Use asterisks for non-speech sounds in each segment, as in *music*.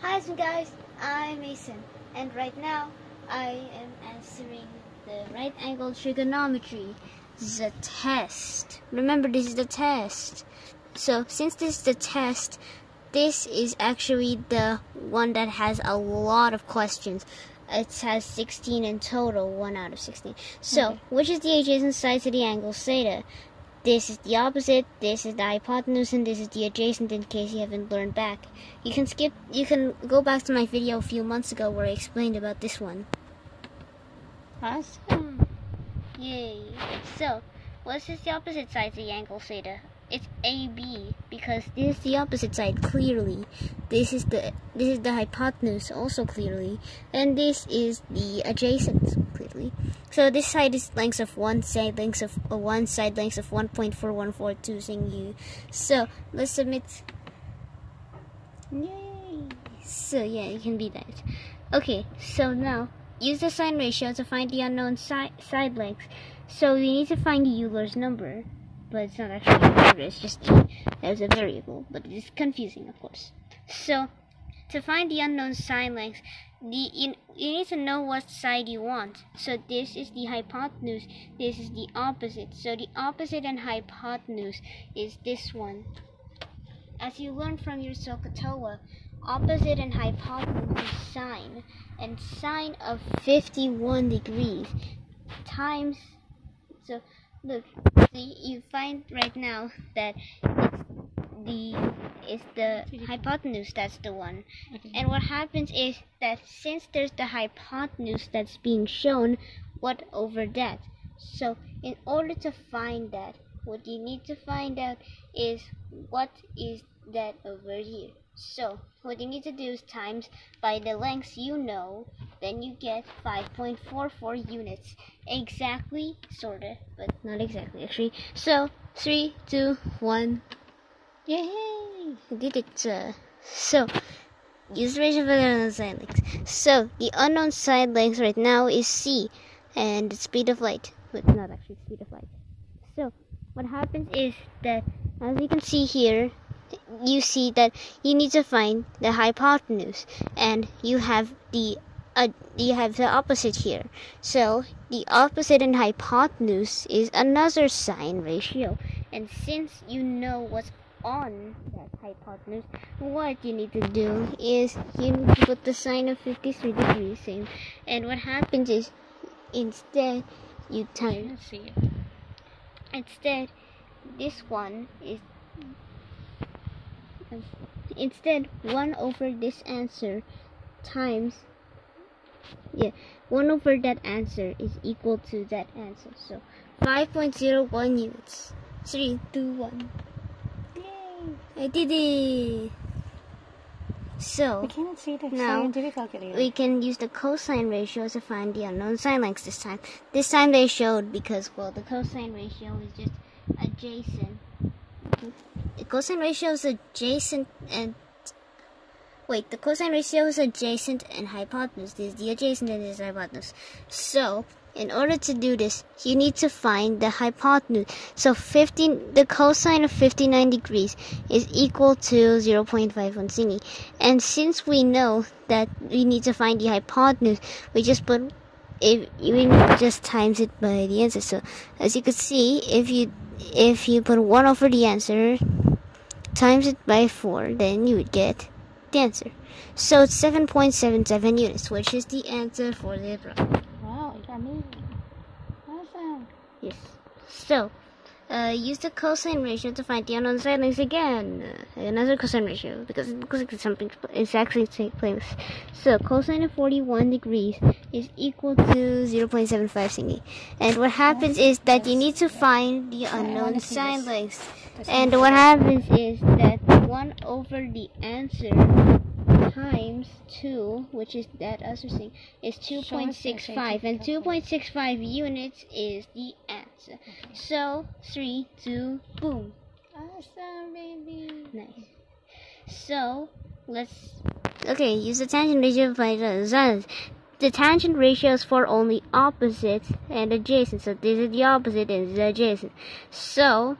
Hi guys, I'm Mason, and right now I am answering the right angle trigonometry, the test. Remember, this is the test. So, since this is the test, this is actually the one that has a lot of questions. It has 16 in total, 1 out of 16. So, okay. which is the adjacent side to the angle theta? This is the opposite, this is the hypotenuse, and this is the adjacent in case you haven't learned back. You can skip, you can go back to my video a few months ago where I explained about this one. Awesome. Yay. So, what is the opposite side of the angle theta? It's AB because this is the opposite side clearly. This is the this is the hypotenuse also clearly, and this is the adjacent So this side is length of one side length of uh, one side length of 1.4142 sing u. So let's submit. Yay! So yeah, you can be that. Okay, so now use the sine ratio to find the unknown side side length. So we need to find Euler's number but it's not actually a number, it's just e as a variable, but it is confusing, of course. So, to find the unknown side length, the, you, you need to know what side you want. So this is the hypotenuse, this is the opposite. So the opposite and hypotenuse is this one. As you learned from your SOHCAHTOA, opposite and hypotenuse is sine, and sine of 51 degrees times, so look see you find right now that the is the hypotenuse that's the one okay. and what happens is that since there's the hypotenuse that's being shown what over that so in order to find that what you need to find out is what is that over here so what you need to do is times by the lengths you know, then you get 5.44 units. Exactly, sorta, but not exactly actually. So, three, two, one. Yay! did it. Uh, so, use the ratio the unknown side lengths. So, the unknown side length right now is c, and speed of light. But not actually speed of light. So, what happens is that, as you can see here, you see that you need to find the hypotenuse and you have the uh, you have the opposite here so the opposite and hypotenuse is another sine ratio and since you know what's on that hypotenuse what you need to do is you need to put the sine of 53 degrees in and what happens is instead you times instead this one is Instead, 1 over this answer times, yeah, 1 over that answer is equal to that answer. So, 5.01 units. 3, 2, 1. I did it! So, we cannot see the now calculator. we can use the cosine ratio to find the unknown sine lengths this time. This time they showed because, well, the cosine ratio is just adjacent the cosine ratio is adjacent and wait, the cosine ratio is adjacent and hypotenuse. This is the adjacent and this is hypotenuse. So in order to do this, you need to find the hypotenuse. So 15, the cosine of 59 degrees is equal to 0.51 cm. And since we know that we need to find the hypotenuse, we just put if we just times it by the answer. So as you can see, if you if you put 1 over the answer times it by 4, then you would get the answer. So it's 7.77 units, which is the answer for the problem. Wow, you got me. Awesome. Yes. So, uh, use the cosine ratio to find the unknown side lengths again. Uh, another cosine ratio, because it looks like something is actually taking place. So, cosine of 41 degrees is equal to 0.75 cm. And what happens is that you need to find the unknown side lengths. And what happens is that 1 over the answer times 2, which is that thing, is 2.65. And 2.65 units is the answer. So, 3, 2, boom. Awesome, baby. Nice. So, let's... Okay, use the tangent ratio by the the tangent ratio is for only opposite and adjacent. So this is the opposite and this is the adjacent. So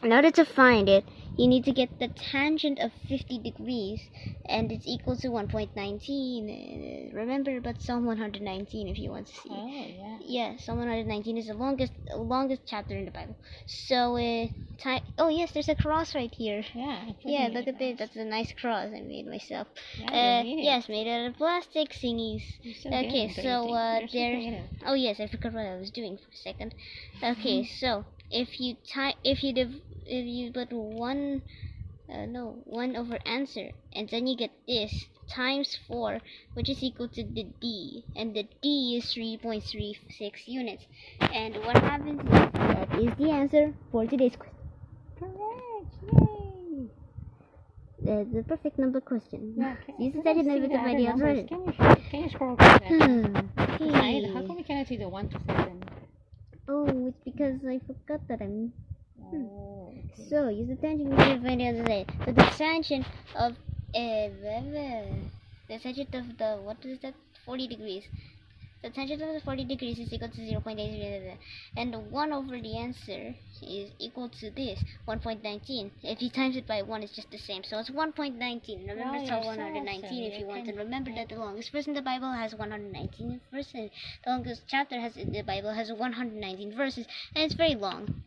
in order to find it, you need to get the tangent of 50 degrees, and it's equal to 1.19. Uh, remember about Psalm 119 if you want to see. Oh, yeah. Yeah, Psalm 119 is the longest longest chapter in the Bible. So, uh, ti- oh yes, there's a cross right here. Yeah. Yeah, look at this. That's a nice cross I made myself. Yeah, Uh, made yes, made out of plastic thingies. So Okay, good so, uh, there- Oh yes, I forgot what I was doing for a second. Okay, so if you type, if you div- if you put one, uh, no, one over answer, and then you get this times four, which is equal to the d, and the d is three point three six units. And what happens is that is the answer for today's question Correct. Yay. The, the perfect number question. Yeah, can, Use the can I second the to other find the numbers? answer. Can you, can you scroll back that? Hmm, how come we cannot see the 1 to 7? Oh, it's because I forgot that I'm So use the tangent to find the other side. So the tangent of uh, the tangent of the what is that? Forty degrees. The tangent of the forty degrees is equal to zero point eight zero, and one over the answer is equal to this one point nineteen. If you times it by one, it's just the same. So it's one point nineteen. Remember, it's all one hundred nineteen. awesome. If You want to remember that the longest verse in the Bible has one hundred nineteen verses. The longest chapter has in the Bible has one hundred nineteen verses, and it's very long.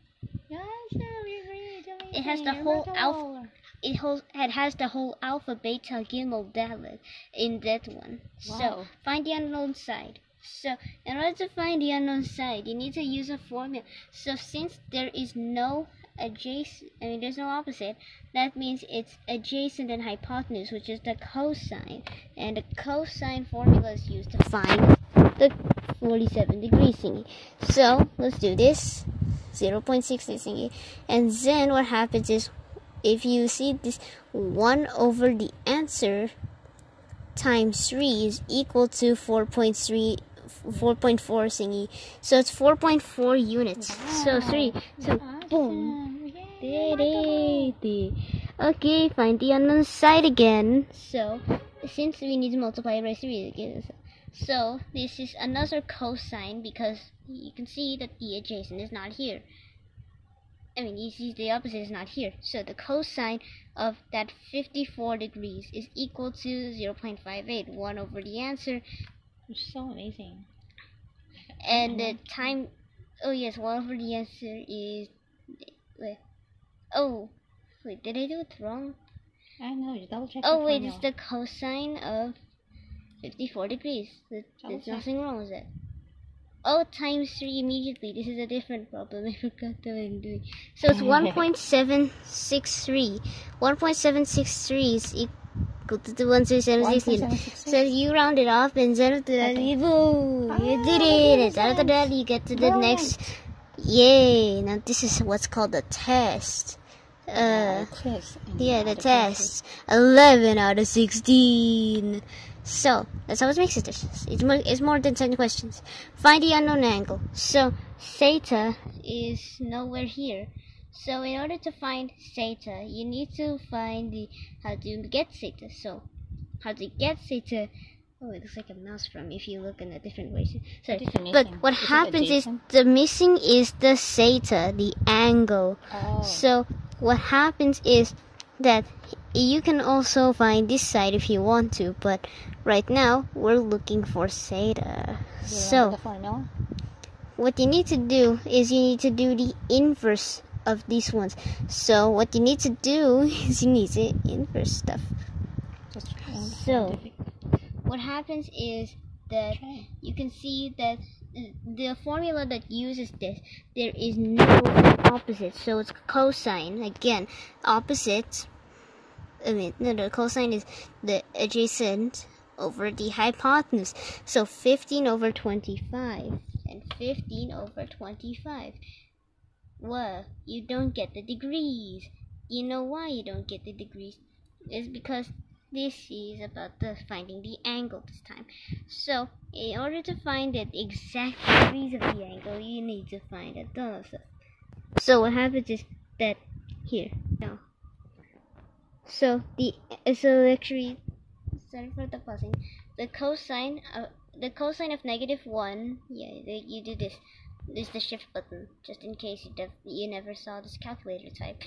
It has the whole better. alph- it holds it has the whole alpha beta gimel dalet in that one. So find the unknown side. So in order to find the unknown side you need to use a formula. So since there is no adjacent i mean there's no opposite that means it's adjacent and hypotenuse which is the cosine. And the cosine formula is used to find the 47 degree thingy. So let's do this 0.60 thingy and then what happens is if you see this 1 over the answer times 3 is equal to 4.3 4.4 thingy so it's 4.4 units. So 3 so boom. Yay, okay find the unknown side again. So since we need to multiply by 3 again so this is another cosine because you can see that the adjacent is not here I mean, you see the opposite is not here. So the cosine of that 54 degrees is equal to 0.58, 1 over the answer. You're so amazing. And the mm-hmm. time, oh yes, 1 over the answer is, wait, oh, wait, did I do it wrong? I know, you double check Oh wait, it's the cosine of 54 degrees. There's check. nothing wrong with it. Oh, times 3 immediately. This is a different problem. *laughs* I forgot what I'm doing. So it's *laughs* 1.763. 1.763 is equal to 1.763. So you round it off and then after that, Okay. boom, you Ah, did it. And then after that, you get to the next. Yay! Now this is what's called a test. Uh, yeah, the test. 11 out of 16. So, that's how it makes it. It's more, it's more than 10 questions. Find the unknown angle. So, theta is nowhere here. So, in order to find theta, you need to find the how to get theta. So, how to get theta. Oh, it looks like a mouse from if you look in a different way. Sorry. What is the But what Is happens is the missing is the theta, the angle. Oh. So what happens is that you can also find this side if you want to, but right now we're looking for theta. You So remember the formula? what you need to do is you need to do the inverse of these ones. So what you need to do *laughs* is you need to inverse stuff. Just try and So- What happens is that you can see that the formula that uses this, there is no opposite. So it's cosine. Again, opposite. I mean, no, the cosine is the adjacent over the hypotenuse. So 15 over 25 and 15 over 25. Well, you don't get the degrees. You know why you don't get the degrees? It's because this is about the finding the angle this time. So, in order to find the exact degrees of the angle, you need to find a stuff. So what happens is that here. So the so actually sorry for the pausing. The cosine of the cosine of negative one, yeah, the, you do this. is the shift button, just in case you def- you never saw this calculator type.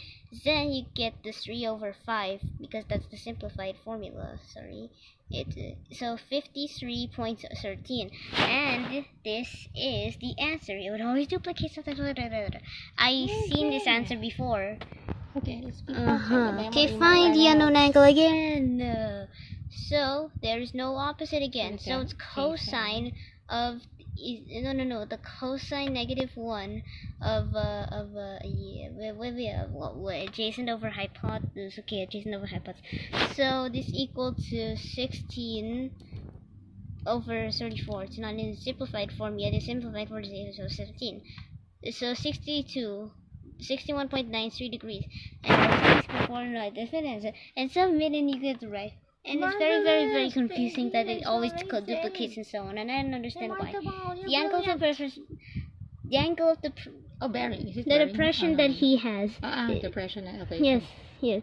Then you get the 3 over 5, because that's the simplified formula, sorry. It, uh, so 53.13, and this is the answer. It would always duplicate something. I've seen this answer before. Okay, let's be Uh-huh. Okay, find the unknown angle again. Uh, so there is no opposite again. So it's cosine of no no no the cosine negative one of uh of uh yeah uh, what, adjacent over hypotenuse okay adjacent over hypotenuse so this equal to 16 over 34 it's not in simplified form yet it's simplified form is so 17 so 62 61.93 degrees. And the and submit and you get the right and it's very, very, very confusing that it always duplicates and so on, and I don't understand why. The angle of the person, the angle of the Oh, bearing. Is it the bearing? depression Oh, that he has. Ah, i- depression elevation. Yes, yes.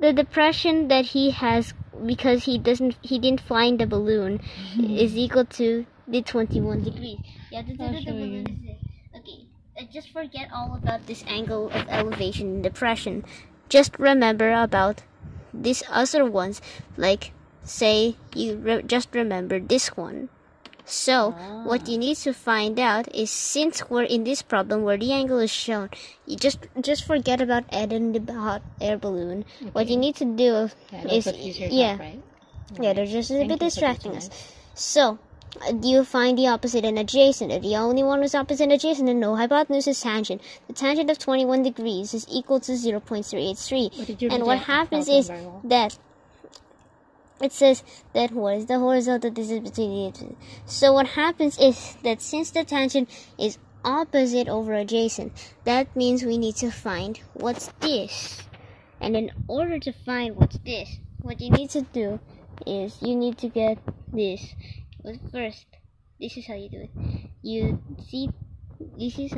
The depression that he has because he doesn't, he didn't find the balloon, *laughs* is equal to the 21 degrees. Yeah, the, the, the, the balloon is. Okay, uh, just forget all about this angle of elevation and depression. Just remember about these other ones, like say you re- just remember this one. So what you ah. need to find out is since we're in this problem where the angle is shown, you just just forget about adding the hot air balloon. What you need to do Yeah, is that's what easier yeah right? yeah they're just a Thank bit distracting us. So you find the opposite and adjacent. If the only one was opposite and adjacent, and no hypotenuse is tangent. The tangent of 21 degrees is equal to 0.383. What And what happens is that it says that what is the horizontal distance between the two. so what happens is that since the tangent is opposite over adjacent that means we need to find what's this and in order to find what's this what you need to do is you need to get this but first this is how you do it you see this is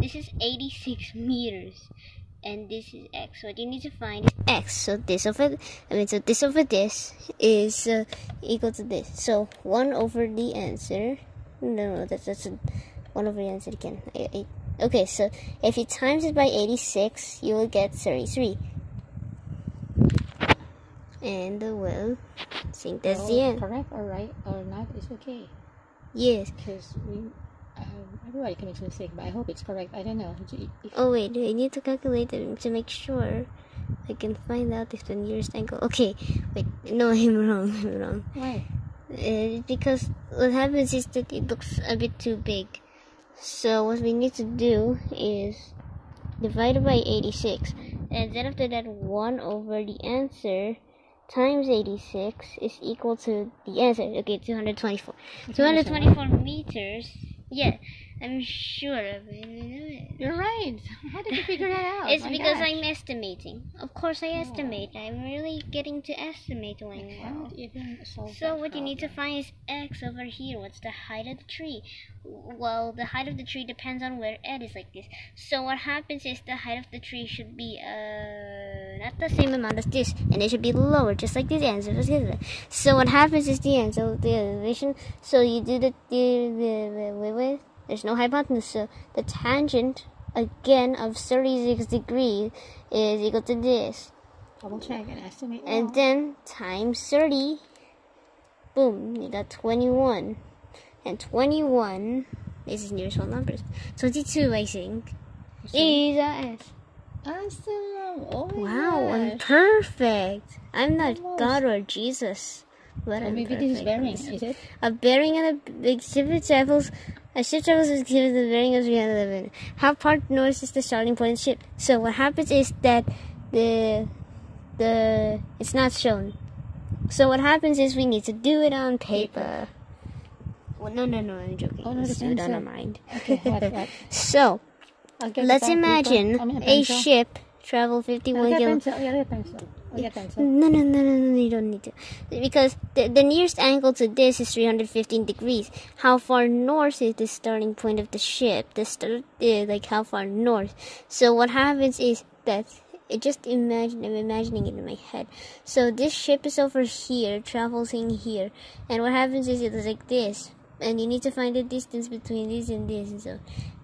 this is 86 meters and this is x. So what you need to find is x. So this over, I mean, so this over this is uh, equal to this. So one over the answer. No, that's that's a, one over the answer again. I, I, okay, so if you times it by eighty-six, you will get thirty-three. And uh, well, I think that's the Oh, end. Correct or right or not is okay. Yes. Because we, um, everybody can make mistake, but I hope it's correct. I don't know. If- Oh wait, I need to calculate it to make sure I can find out if the nearest angle. Okay, wait, no, *laughs* I'm wrong. I'm wrong. Why? Uh, because what happens is that it looks a bit too big. So what we need to do is divide it by 86. And then after that, 1 over the answer times 86 is equal to the answer. Okay, 224. 224 meters. Yeah, I'm sure of it. You're right. How did you figure that out? It's My because gosh. I'm estimating. Of course, I estimate. I'm really getting to estimate when even solve so what you need to find is x over here. What's the height of the tree? Well, the height of the tree depends on where Ed is like this. So what happens is the height of the tree should be uh not the same amount as this, and it should be lower, just like this answer. Just like that. So what happens is the answer, the elevation. So you do the the the, the wait wait. There's no hypotenuse. So the tangent again of 36 degrees is equal to this double check and estimate. and then times 30 boom you got 21 and 21 this is nearest whole numbers 22 i think is a S. Awesome. Oh wow i'm perfect i'm not Almost. god or jesus but Or I'm maybe this is perfect. bearing. Is it? A bearing and a big ship travels. A ship travels is given the bearing of 311. How part north is the starting point of the ship. So what happens is that the the it's not shown. So what happens is we need to do it on paper. Well, no, no, no, I'm joking. Oh, no, Let's do it on our mind. Okay. What? What? *laughs* So let's imagine a ship travel 51 get kilometers. pencil. I'll pencil. I'll pencil. No, no, no, no, no, you don't need to. Because the, the nearest angle to this is 315 degrees. How far north is the starting point of the ship? The start, uh, like how far north? So what happens is that it just imagine, I'm imagining it in my head. So this ship is over here, travels in here. And what happens is it's like this. And you need to find the distance between these and this and so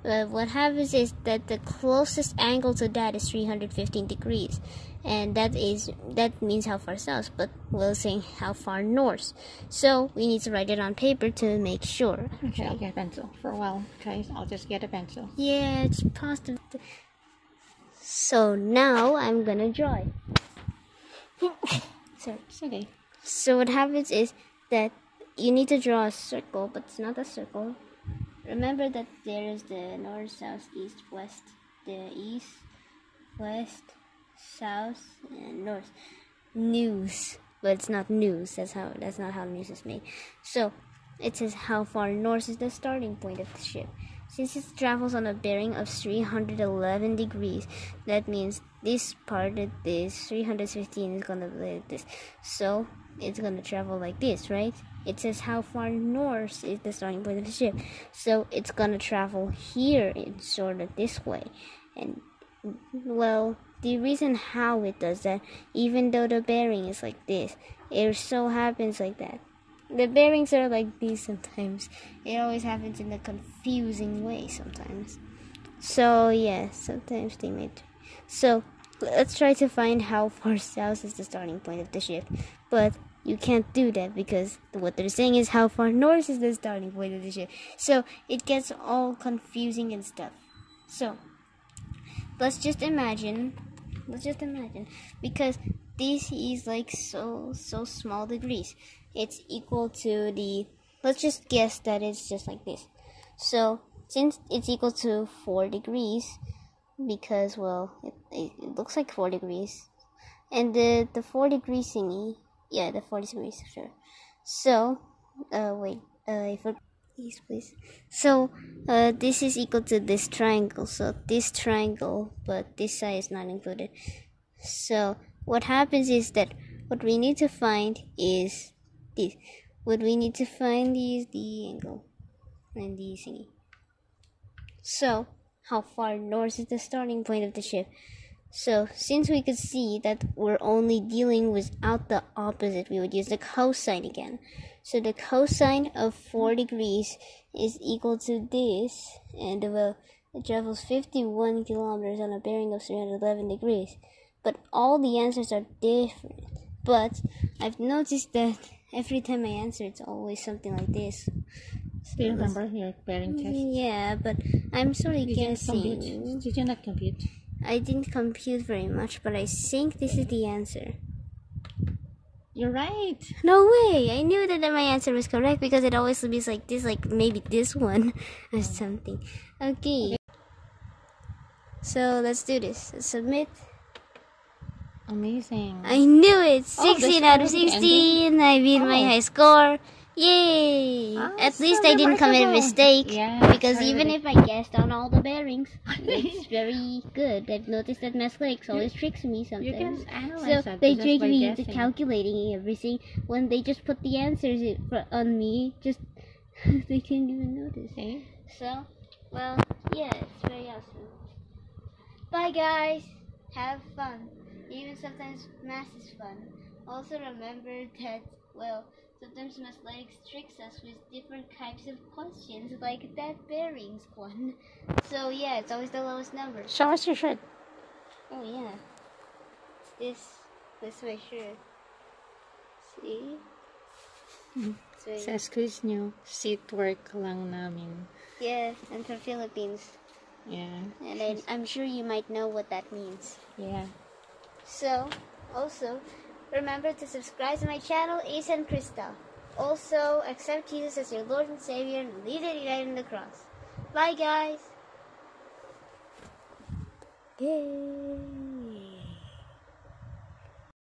uh, what happens is that the closest angle to that is 315 degrees. And that is that means how far south but we're saying how far north. So we need to write it on paper to make sure. Okay, I'll get a pencil for a while. Okay, I'll just get a pencil. yeah it's positive so now i'm gonna draw it. *coughs* Sorry. It's okay. So what happens is that you need to draw a circle, but it's not a circle. Remember that there is the north, south, east, west, the east, west, south, and north. News, but it's not news. That's how. That's not how news is made. So it says how far north is the starting point of the ship. Since it travels on a bearing of 311 degrees, that means this part of this 315 is gonna be like this. So it's gonna travel like this, right? It says how far north is the starting point of the ship. So it's gonna travel here in sort of this way. And well, the reason how it does that, even though the bearing is like this, it so happens like that. The bearings are like these sometimes. It always happens in a confusing way sometimes. So yeah, sometimes they made. So let's try to find how far south is the starting point of the ship. But you can't do that because what they're saying is how far north is the starting point of the ship. So it gets all confusing and stuff. So let's just imagine let's just imagine because this is like so so small degrees it's equal to the let's just guess that it's just like this so since it's equal to 4 degrees because well it, it, it looks like 4 degrees and the the 4 degree thingy yeah the 4 degrees sure so uh wait uh if Please, please. So, uh, this is equal to this triangle. So, this triangle, but this side is not included. So, what happens is that what we need to find is this. What we need to find is the angle and the thingy. So, how far north is the starting point of the ship? So, since we could see that we're only dealing without the opposite, we would use the cosine again. So, the cosine of 4 degrees is equal to this, and well, it travels 51 kilometers on a bearing of 311 degrees. But all the answers are different. But I've noticed that every time I answer, it's always something like this. You remember your bearing mm, test? Yeah, but I'm sorry Did you guessing. compute? Did you not compute? I didn't compute very much, but I think this is the answer. You're right. No way! I knew that my answer was correct because it always looks like this, like maybe this one *laughs* or mm. something. Okay. So let's do this. Submit. Amazing. I knew it! Oh, 16 that's out of already 16! I beat my Oh. high score! Yay! Ah, At so least I didn't commit a mistake. Yeah, Because even if I guessed on all the bearings, *laughs* it's *laughs* very good. I've noticed that mathematics always tricks me sometimes. You can analyze So that they trick me into calculating everything when they just put the answers on me. Just *laughs* they can't even notice. Okay. So, well, yeah, it's very awesome. Bye, guys. Have fun. Even sometimes math is fun. Also, remember that, well, sometimes mathematics tricks us with different types of questions, like that bearings one. So, yeah, it's always the lowest number. Show us your shirt. Oh, yeah. It's this, this my shirt. See? So, Says Chris New, seat work lang namin. yeah, and from Philippines. Yeah. And I, I'm sure you might know what that means. Yeah. So, also, remember to subscribe to my channel, 8than Christoffe. Also, accept Jesus as your Lord and Savior and lead it united in the cross. Bye, guys. Yay.